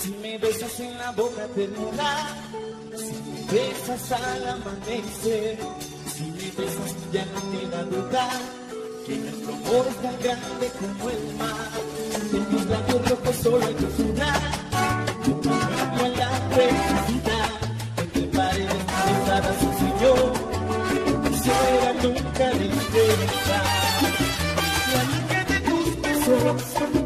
Si me besas en la boca ternura, si me besas al amanecer, si me besas ya no te da duda, que nuestro amor es tan grande como el mar. En mis labios rojos solo hay dulzura, tu cuerpo la. xưa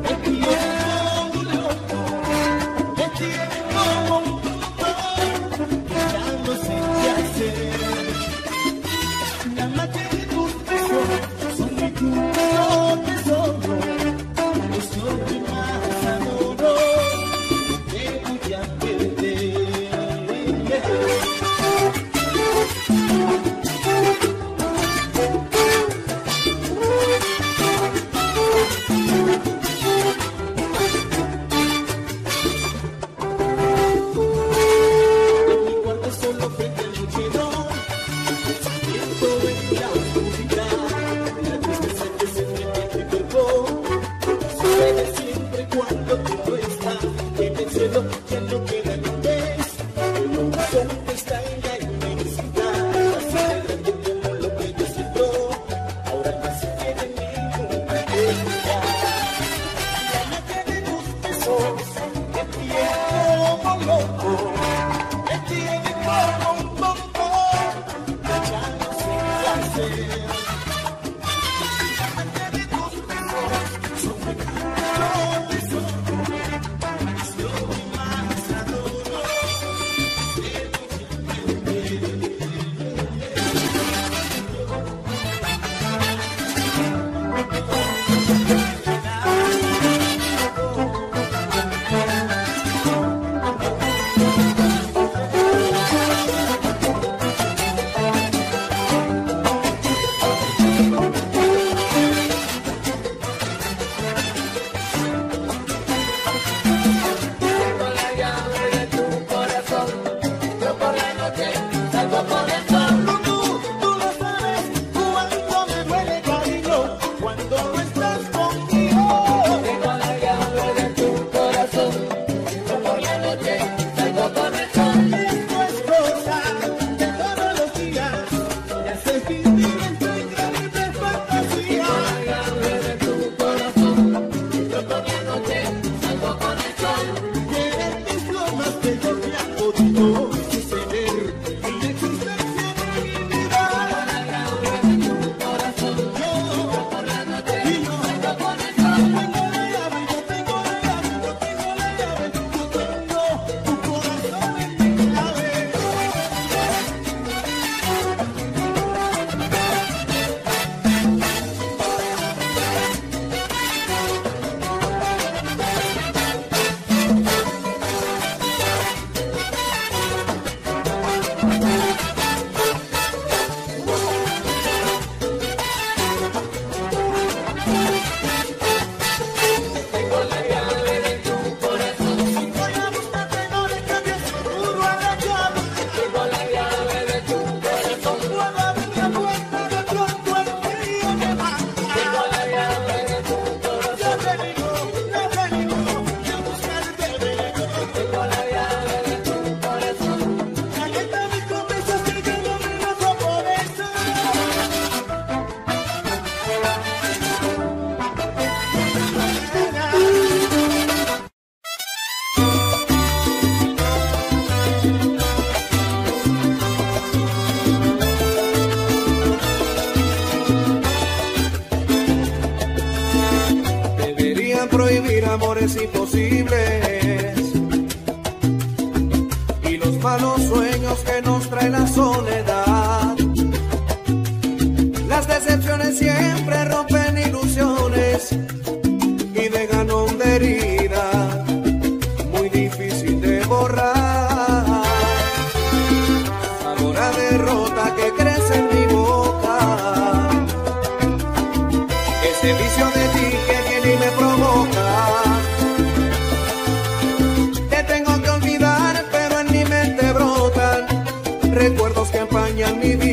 mi.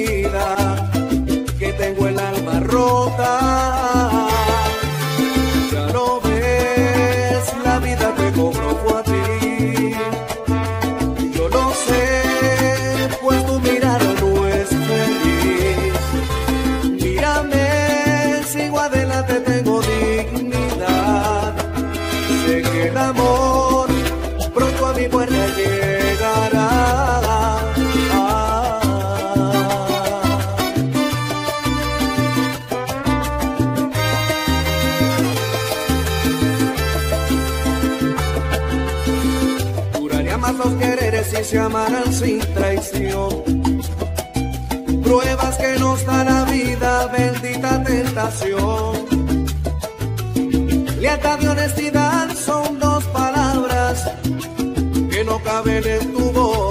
se amarán sin traición. Pruebas que nos da la vida, bendita tentación. Lealtad y honestidad son dos palabras que no caben en tu voz.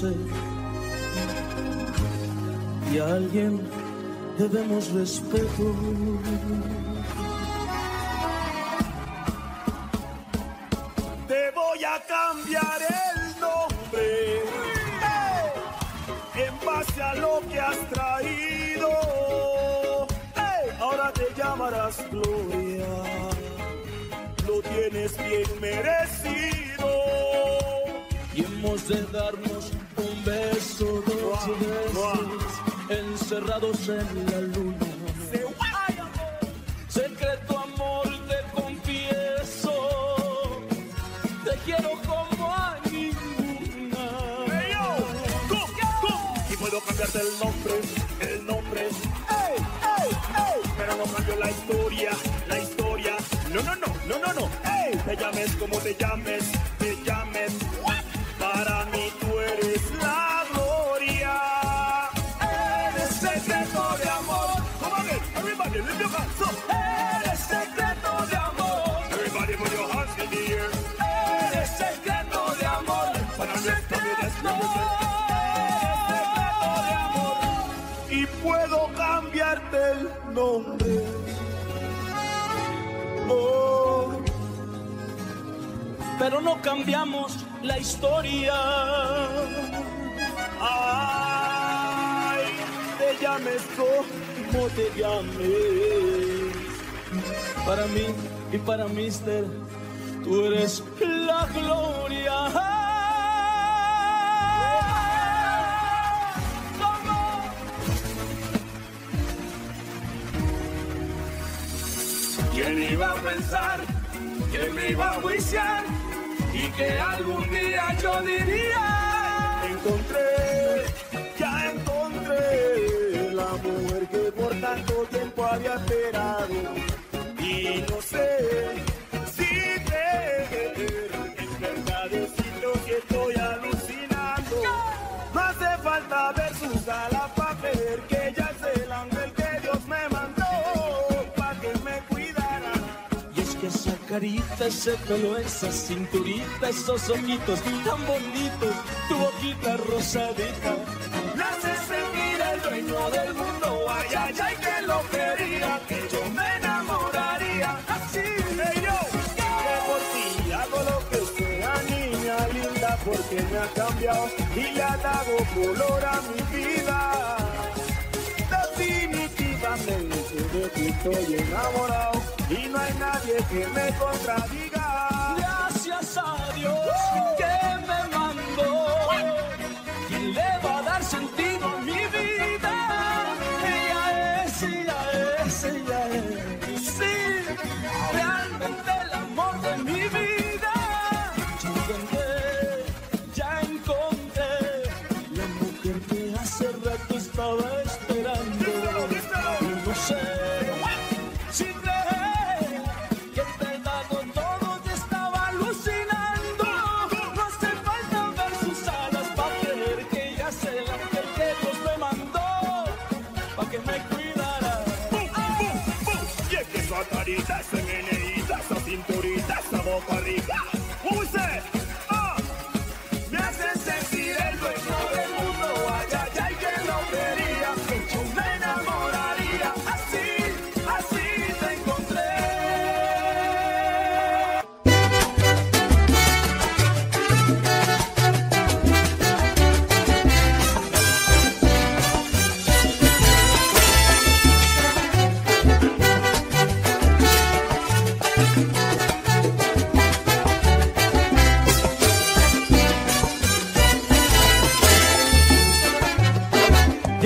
Sé. Y a alguien debemos respeto. Te voy a cambiar el nombre en base a lo que has traído. ahora te llamarás Gloria, lo tienes bien merecido. Y hemos de darnos encerrados en la luna. Secreto amor, te confieso, te quiero como a ninguna. Hey, yo, go, go. Y puedo cambiarte el nombre, el nombre. Ey, ey, ey. Pero no cambio la historia, la historia. No, no, no, no, no, no. Te llames como te llames, Pero no cambiamos la historia. Ay, te llames como te llames. Para mí y para Mister, tú eres la gloria. ¿Quién iba a pensar que me iba a juiciar y que algún día yo diría encontré, ya encontré la mujer que por tanto tiempo había esperado. Y no sé carita, ese pelo, esa cinturita, esos ojitos tan bonitos, tu boquita rosadita. Me hace sentir el dueño del mundo, ay, ay, ay, que lo quería, que yo me enamoraría, así de yo, que por ti hago lo que sea, niña linda, porque me ha cambiado y le ha dado color a mi vida. Estoy enamorado y no hay nadie que me contradiga. Gracias a Dios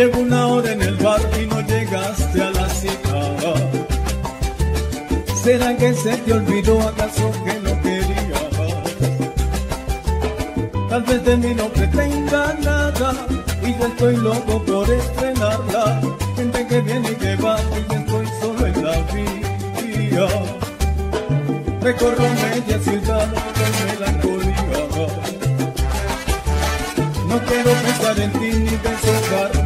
Llevo una hora en el bar y no llegaste a la cita. ¿Será que se te olvidó acaso que no quería? Tal vez de mí no pretenda nada y yo estoy loco por estrenarla. Gente que viene y que va y yo estoy solo en la vía. Recorro media ciudad con melancolía. No quiero pensar en ti ni deshogar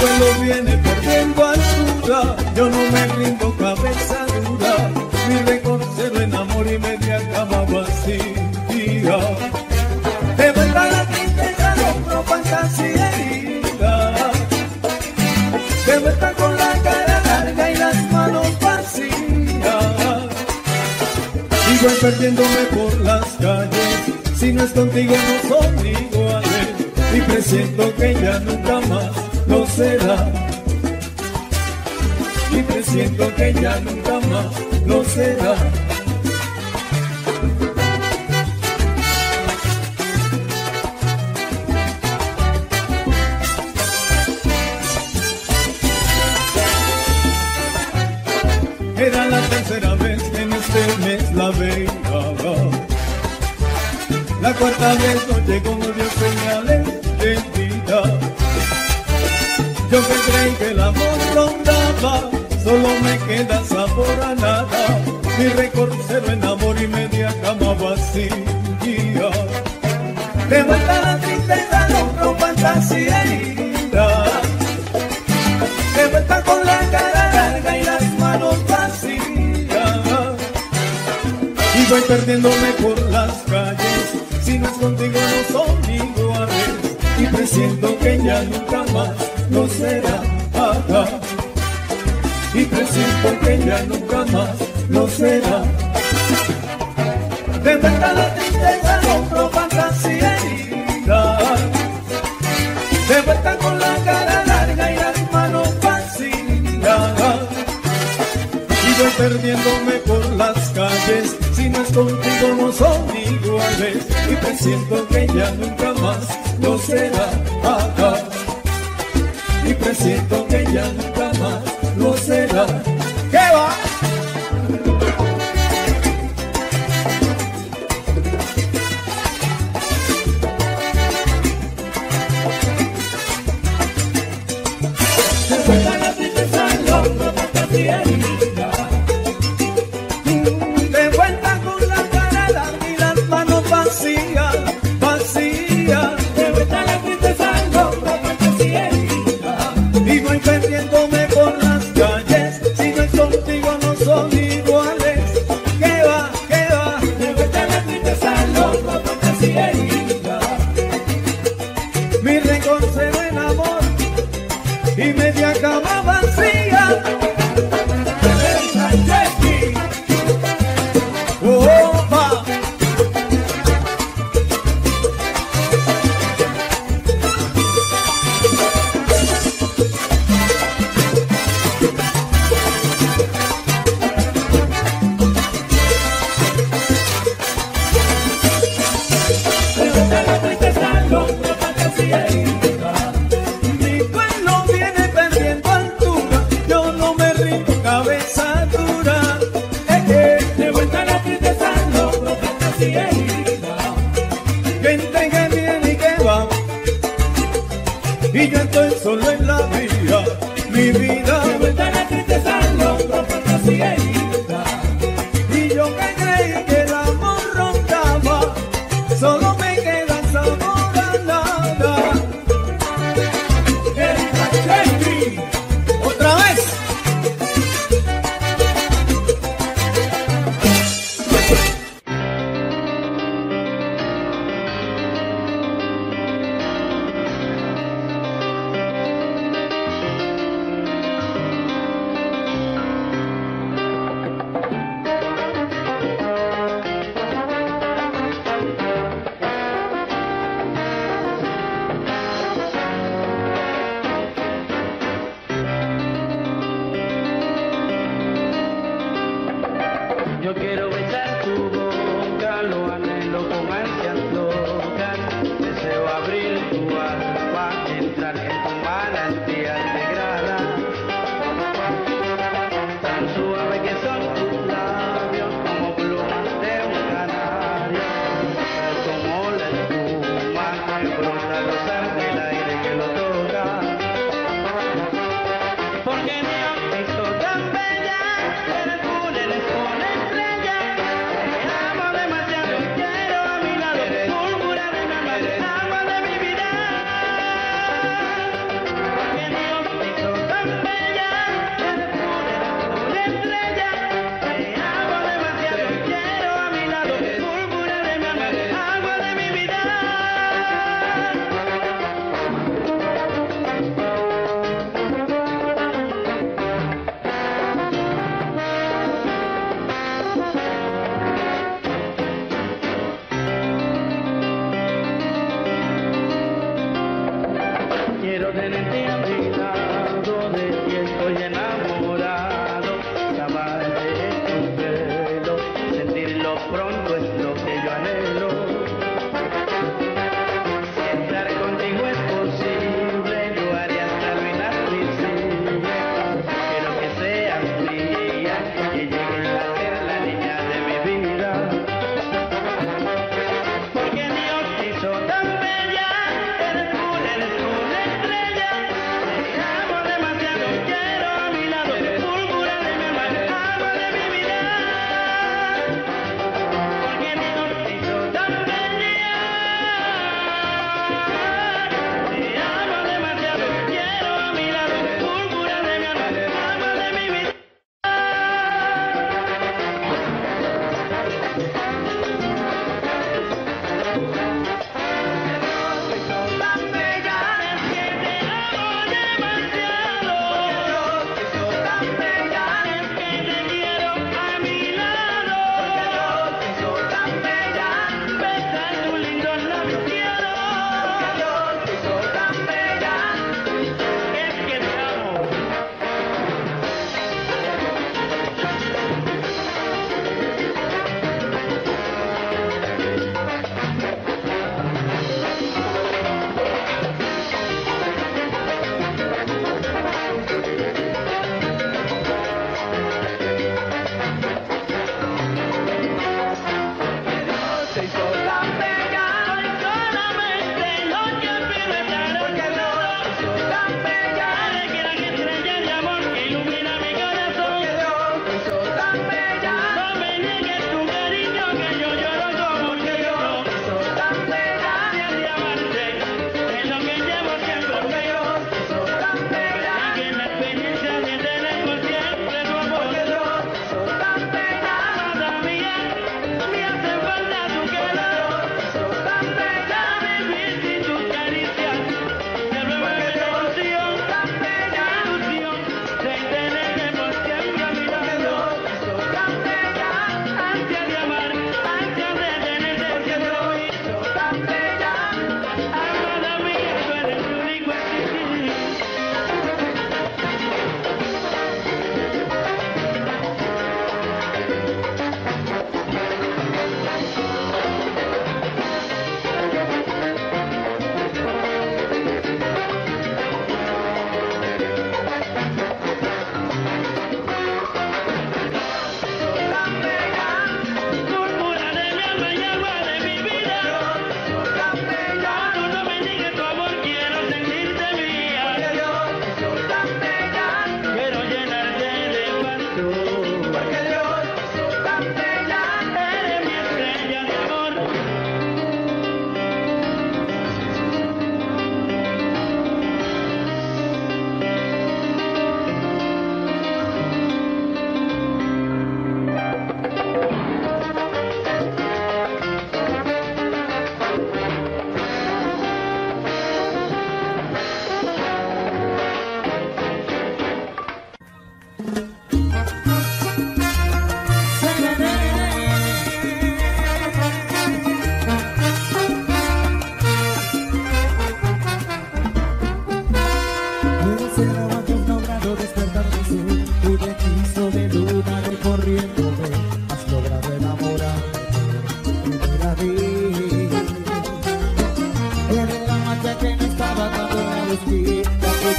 Vuelo viene perdiendo altura, yo no me rindo cabeza dura. Mi récord en amor y media cama vacía. De vuelta a la tristeza, compro fantasía herida. De vuelta con la cara larga y las manos vacías. Y voy perdiéndome por las calles, si no es contigo no son iguales. Y presiento que ya nunca más lo será. Y presiento que ya nunca más lo será. Era la tercera vez que en este mes la veía. La cuarta vez no llegó, Yo que creí que el amor rondaba, solo me queda sabor a nada. Mi récord cero en amor y media cama vacía. De vuelta a la tristeza, logro fantasía herida. De vuelta con la cara larga y las manos vacías. Y voy perdiéndome por las calles, si no es contigo no son iguales. Y presiento que ya nunca más lo será. Ajá. Y presiento que ya nunca más lo será. De vuelta la tristeza, compro fantasía herida. De vuelta con la cara larga y las manos vacías. Y voy perdiéndome por las calles, si no es contigo no son iguales. Y presiento que ya nunca más lo será. Y presiento que ya nunca más lo será. ¿Qué va? A la tristeza, logro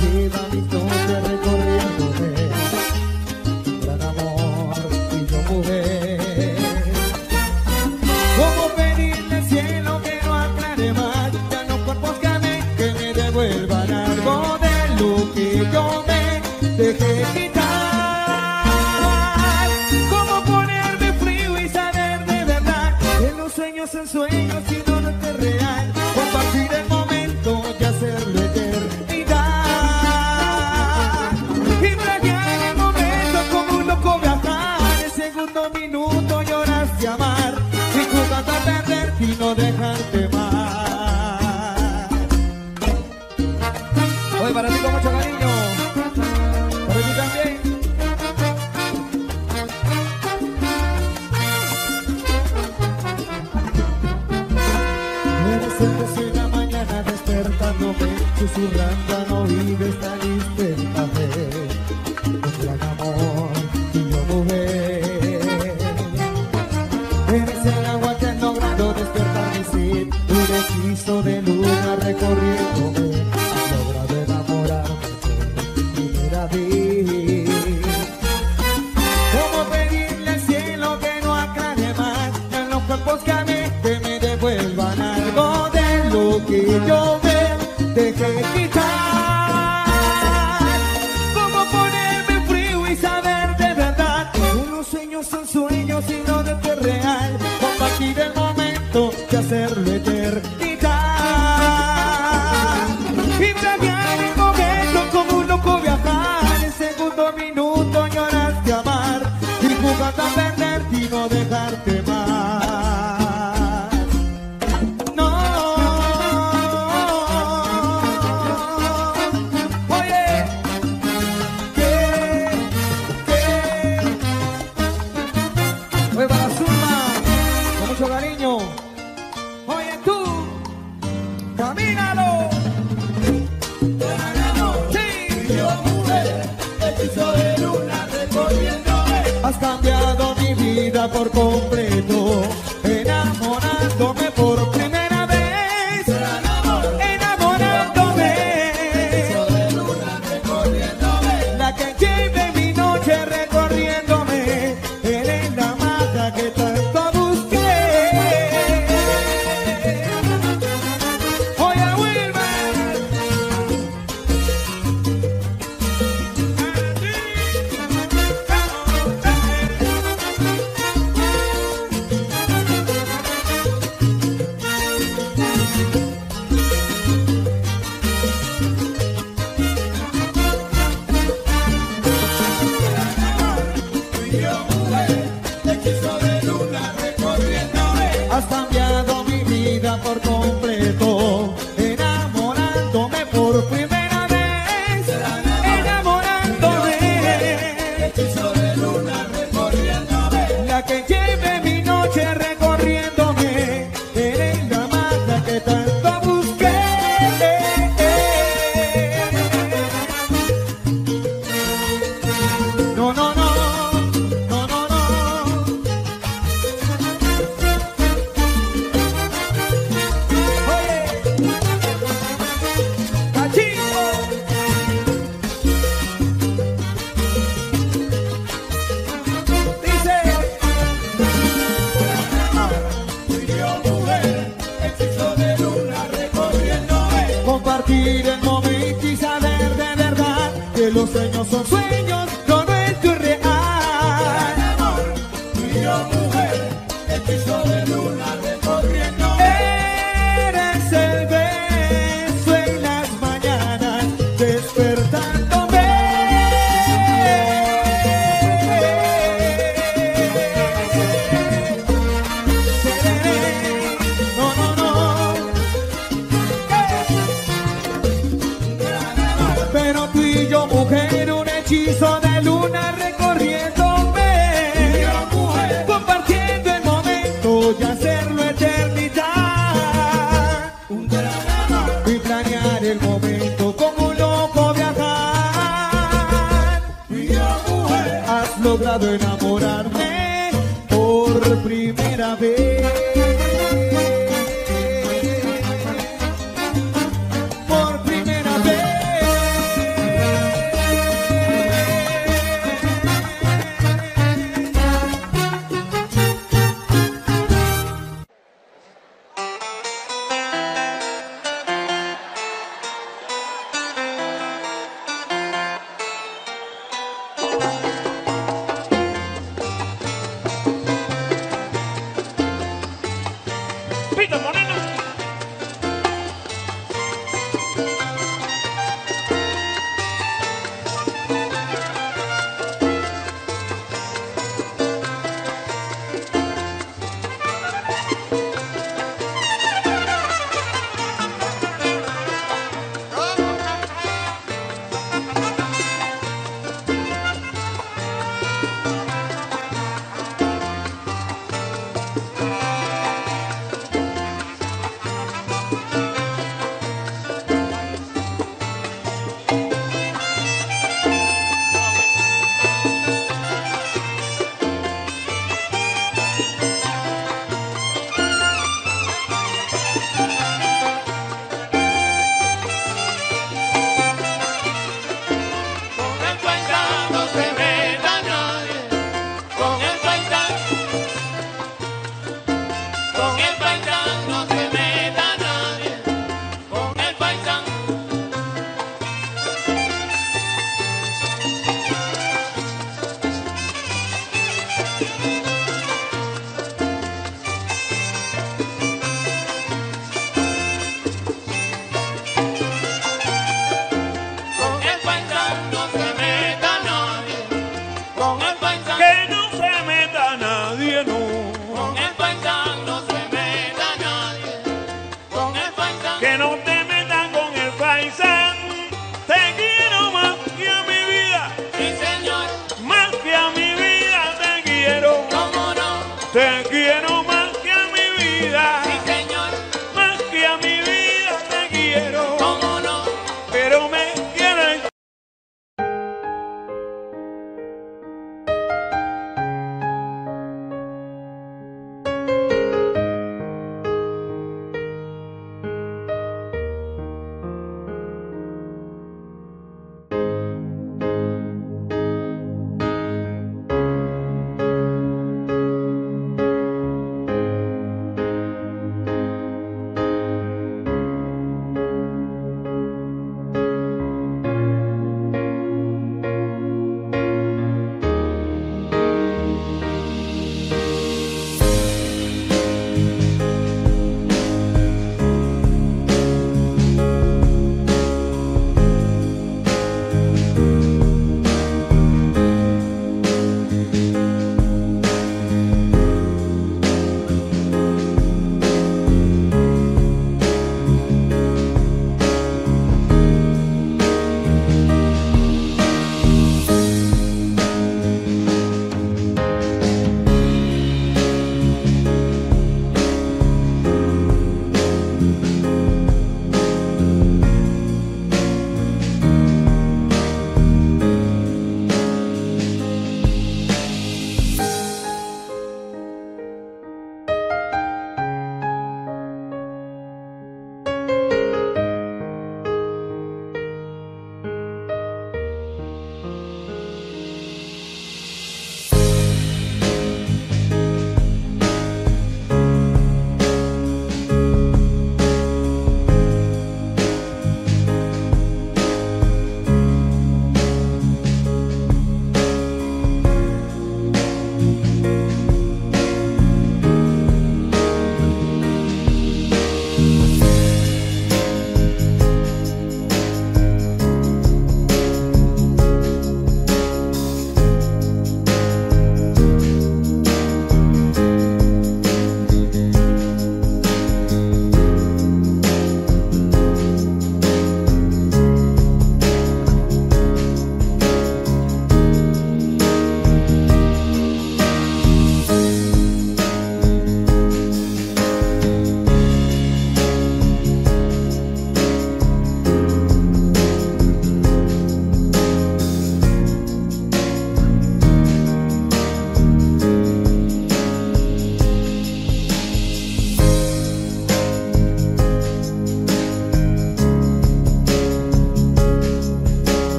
lleva mi por completo, logrado enamorarme por primera vez.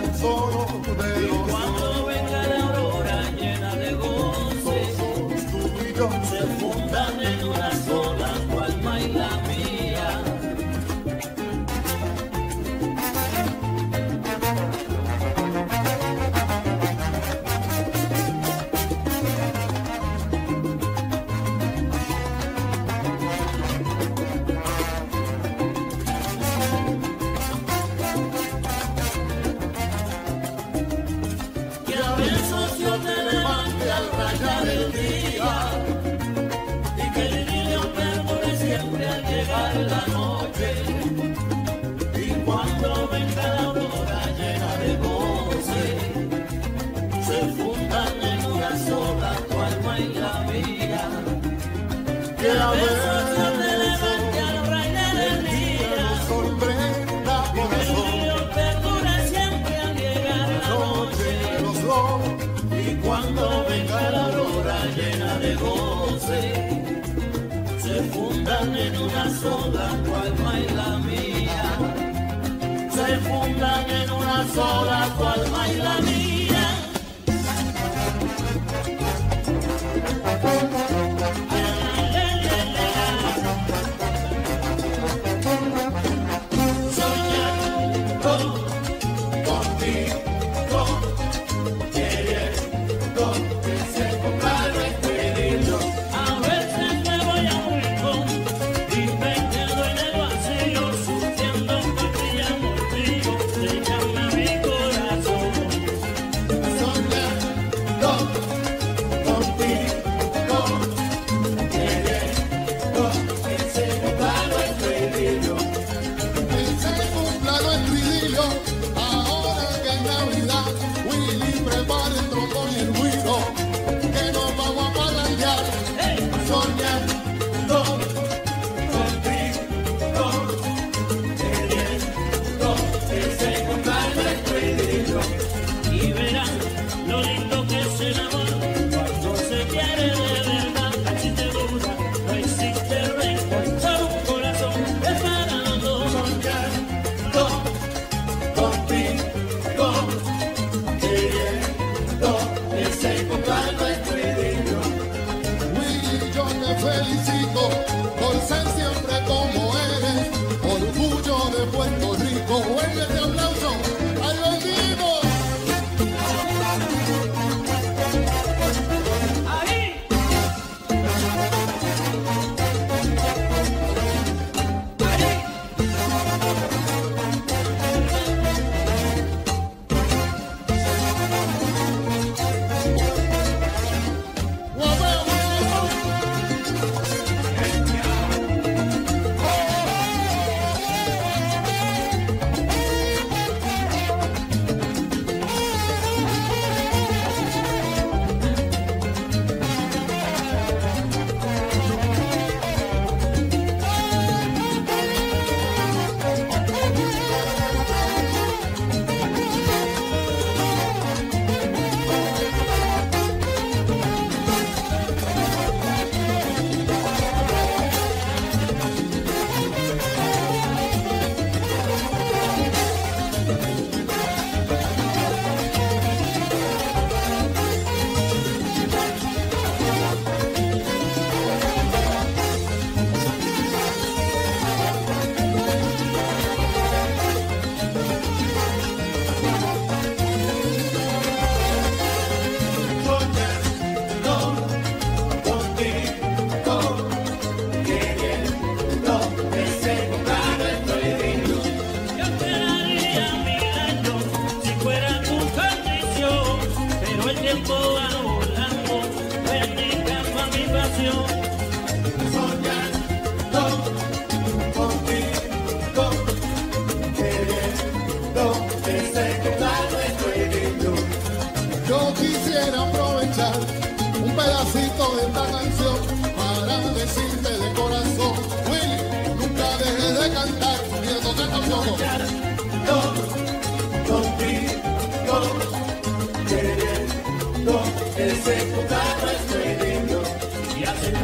Noche. tan solo de Y los sola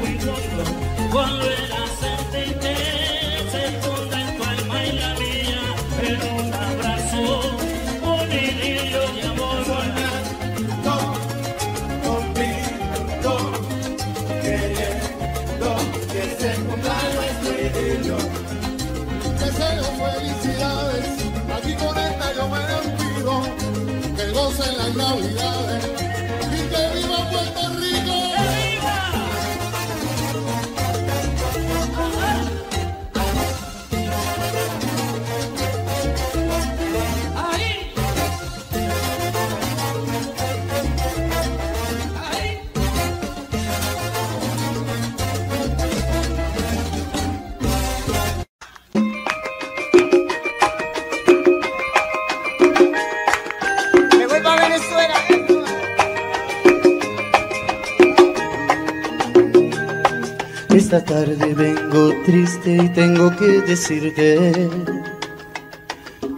we won't. One decirte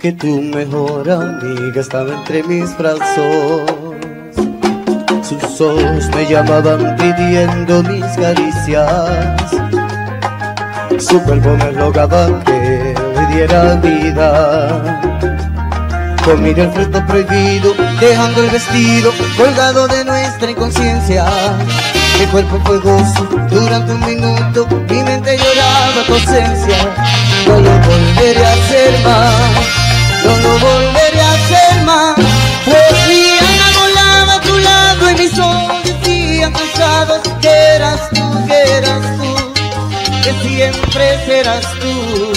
que tu mejor amiga estaba entre mis brazos. Sus ojos me llamaban pidiendo mis caricias. Su cuerpo me rogaba que le diera vida. Comí el fruto prohibido, dejando el vestido colgado de nuestra inconsciencia. Mi cuerpo fue gozo durante un minuto, mi mente lloraba tu ausencia. No lo volveré a hacer más, no lo volveré a hacer más. Pues mi alma volaba a tu lado y mis ojos decían cansados que eras tú, que eras tú, que siempre serás tú.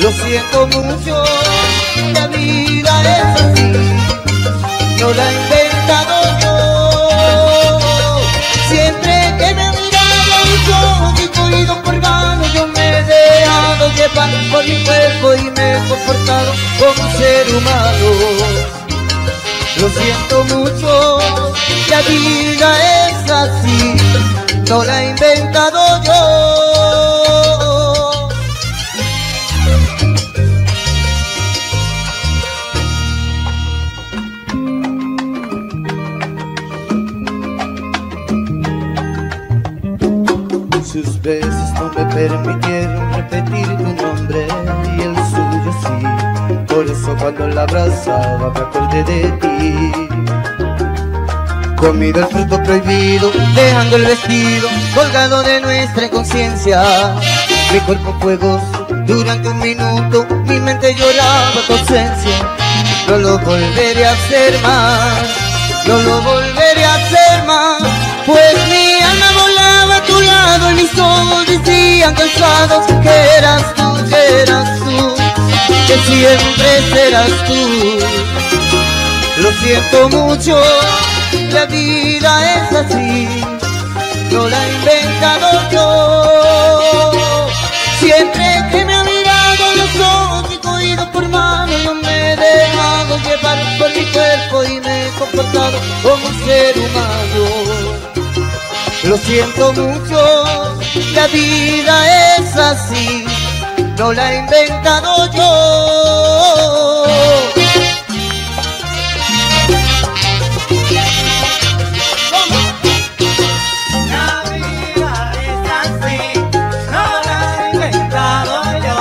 Lo siento mucho, la vida es así, no la he llevar por mi cuerpo y me he comportado como un ser humano. Lo siento mucho, la vida es así, no la he inventado yo. Sus besos no me permitieron repetir tu nombre y el suyo sí. Por eso cuando la abrazaba me acordé de ti. Comido el fruto prohibido, dejando el vestido colgado de nuestra conciencia. Mi cuerpo fue gozo durante un minuto, mi mente lloraba tu ausencia. No lo volveré a hacer más, no lo volveré a hacer más. Pues mi y mis ojos decían cansados que eras tú, que eras tú, que siempre serás tú. Lo siento mucho, la vida es así, no la he inventado yo. Siempre que me ha mirado los ojos y cogido por mano, yo me he dejado llevar por mi cuerpo y me he comportado como un ser humano. Lo siento mucho, la vida es así, no la he inventado yo. La vida es así, no la he inventado yo.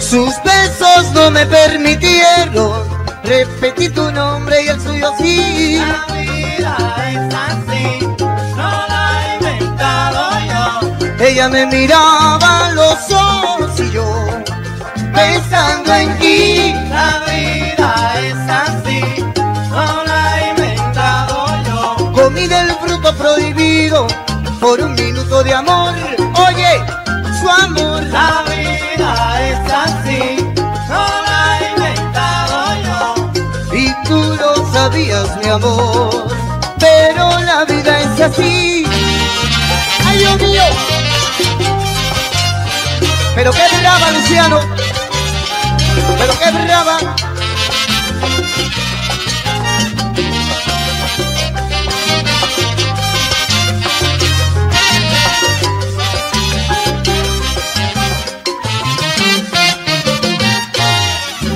Sus besos no me permitieron repetir tu nombre y el suyo sí. Ella me miraba a los ojos y yo pensando en ti. La vida es así, no la he inventado yo. Comí del fruto prohibido por un minuto de amor. Oye, su amor. La vida es así, no la he inventado yo. Y tú lo sabías, mi amor. Pero la vida es así. ¡Ay, Dios mío! Pero qué brava, Luciano. Pero qué brava.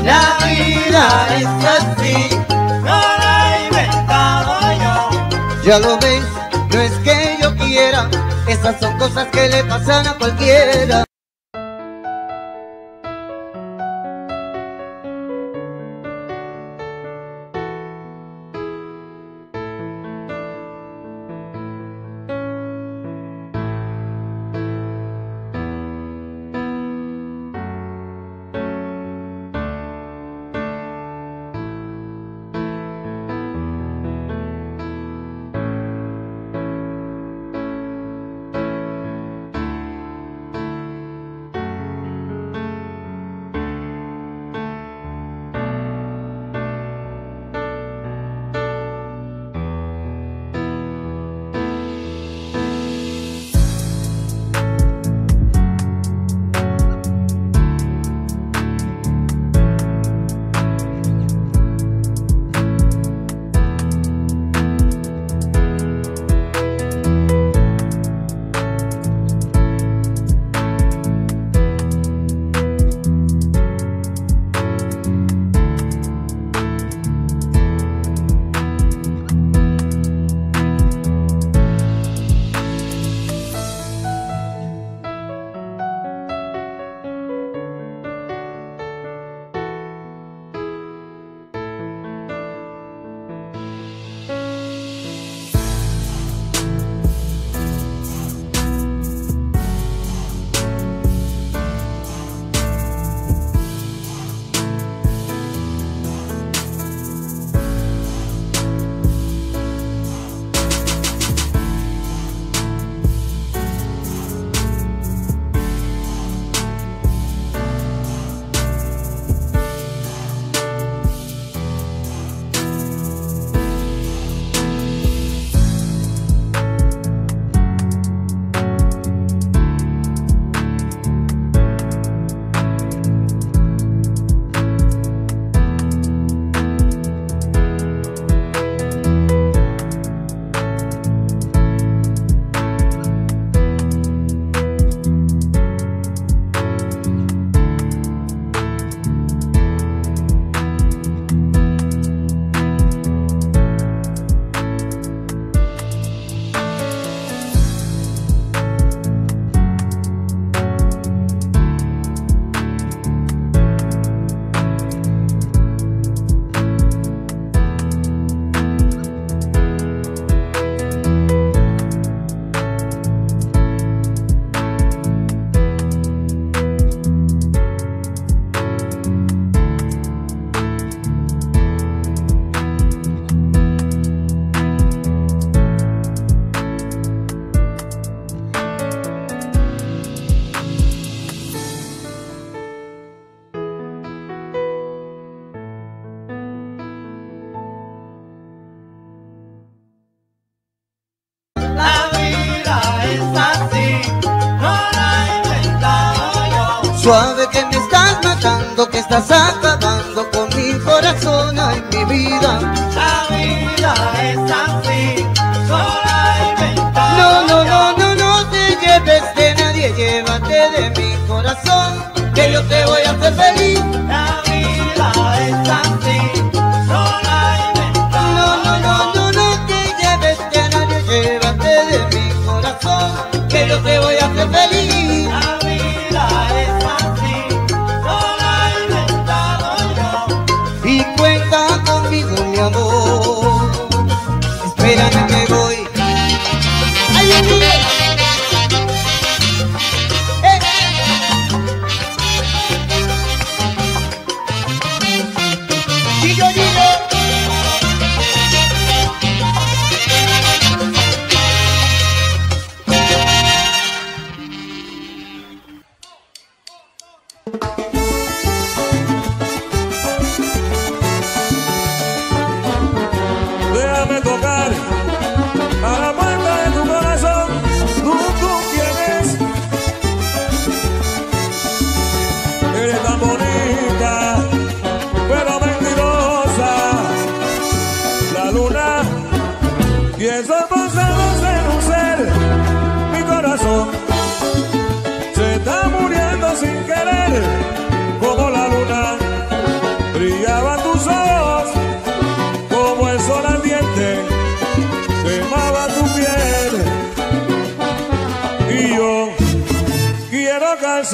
La vida es así, no la he inventado yo. Ya lo ves, no es que yo quiera. Esas son cosas que le pasan a cualquiera.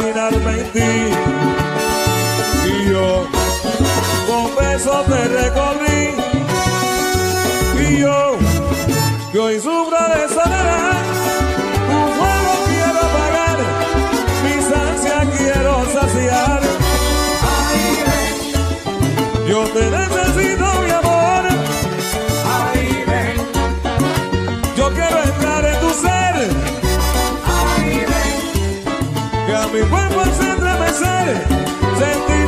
cocinarme en ti. Y yo con besos te recorrí. Y yo que hoy sufro de soledad. Tu fuego quiero apagar, mis ansias quiero saciar. Yo te deseo mi cuerpo se estremecer. Sentir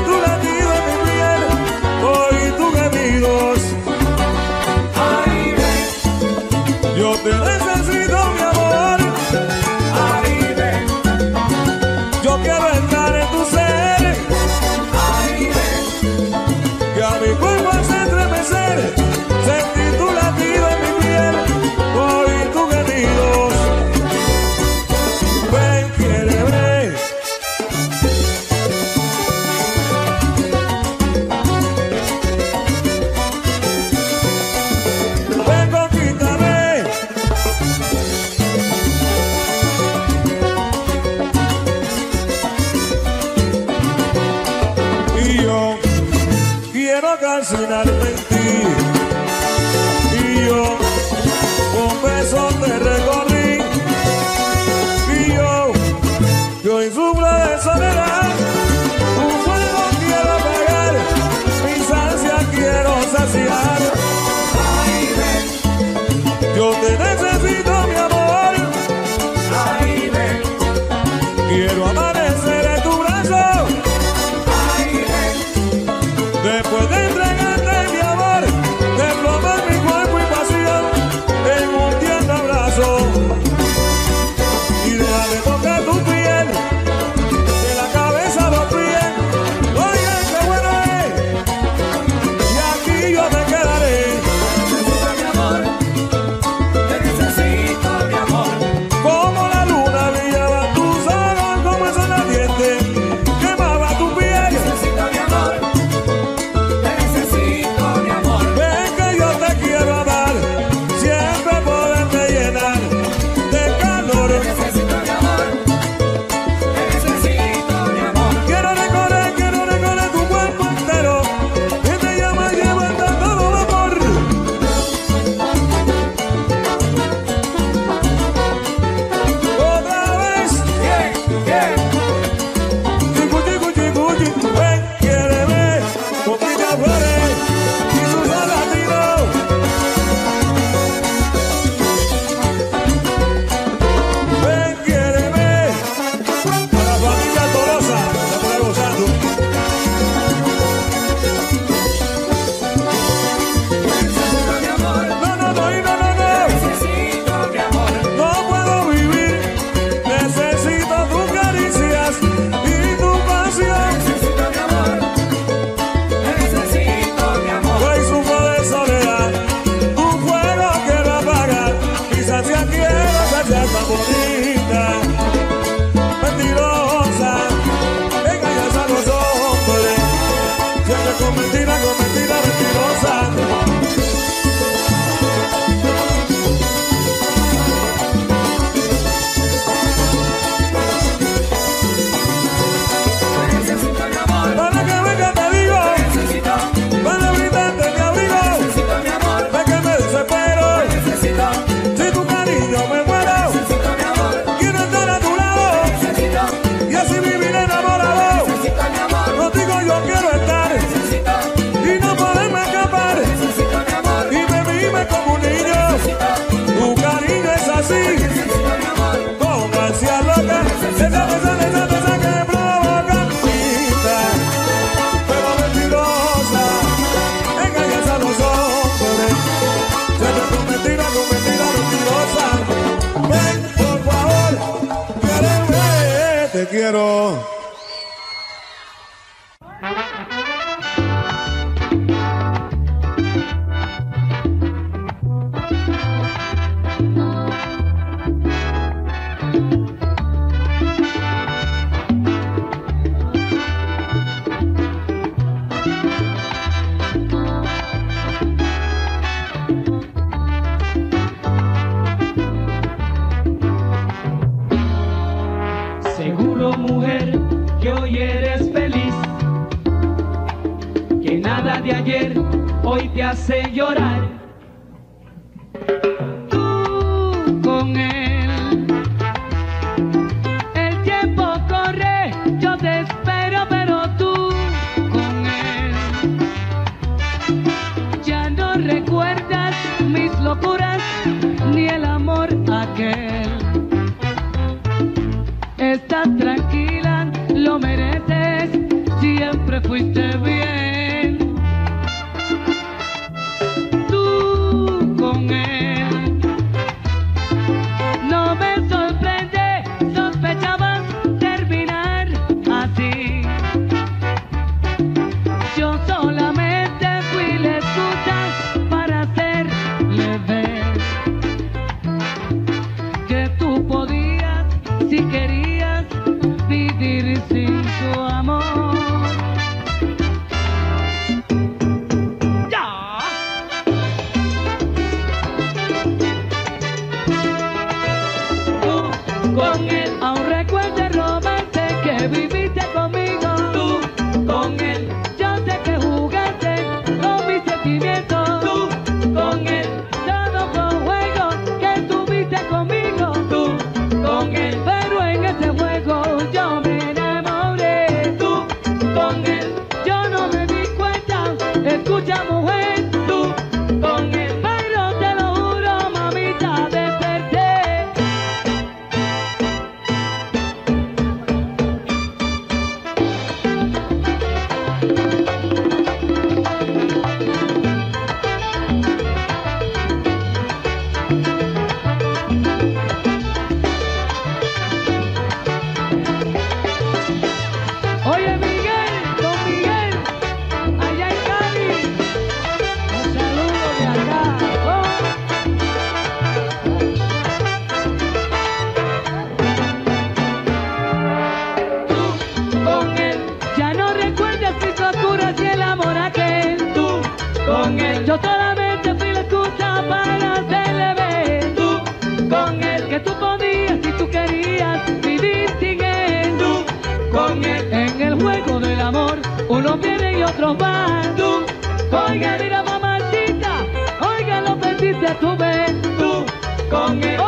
robando. Oiga, mira mamacita, oiga, lo perdiste a tu juventud con el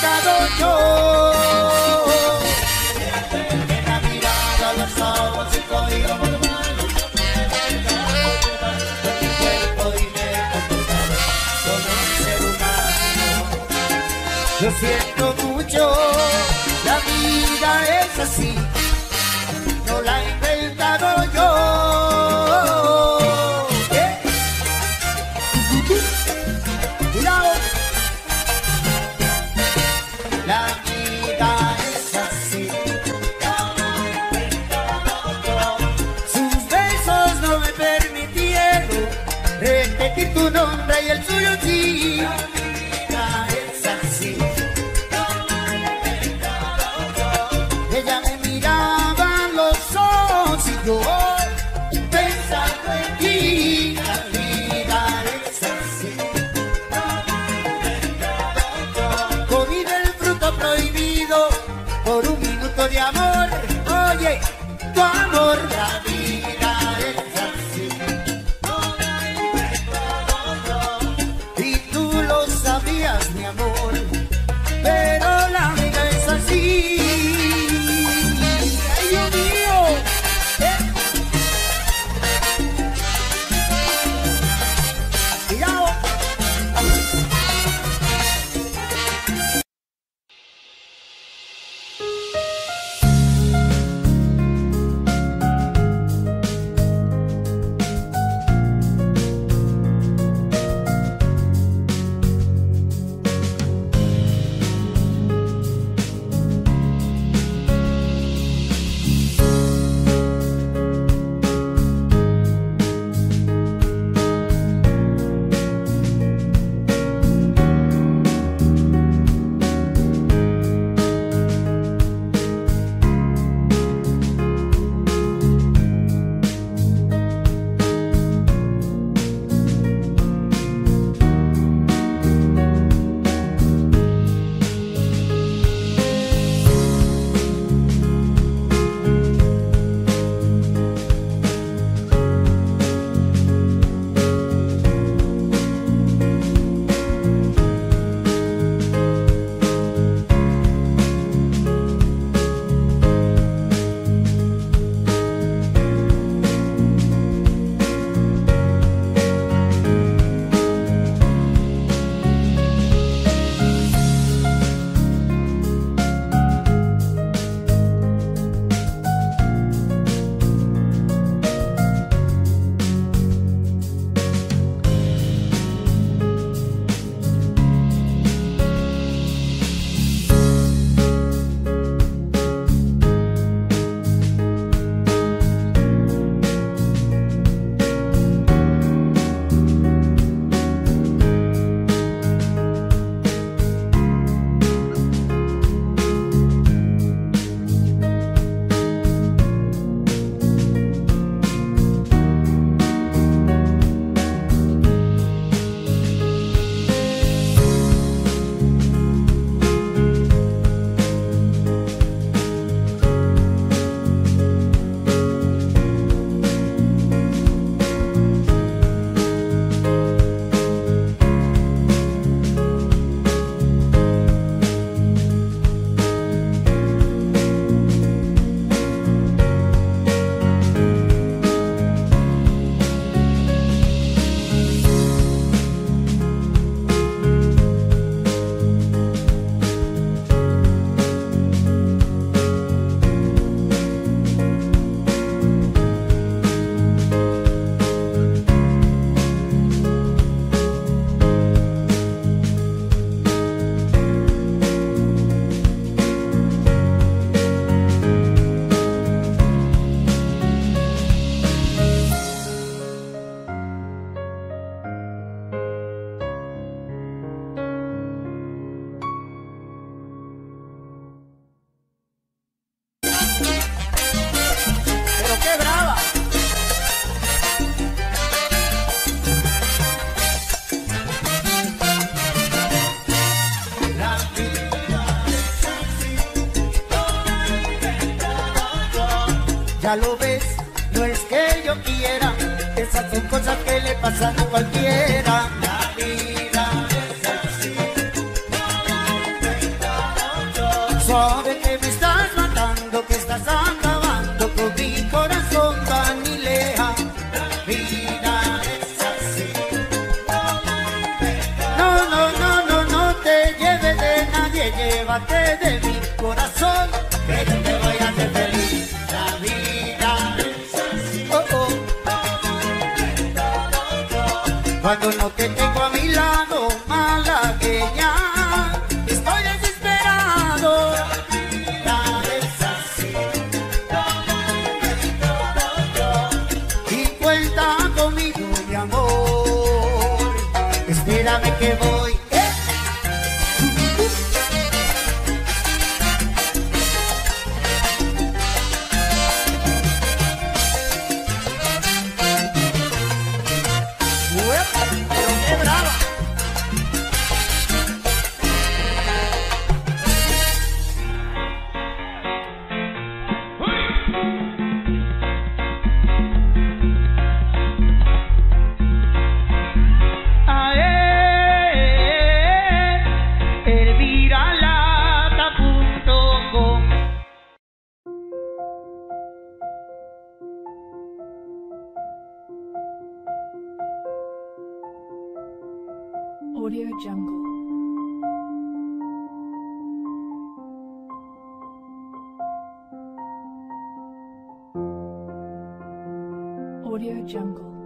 inventado yo. Mirada, los ojos y código Audio Jungle.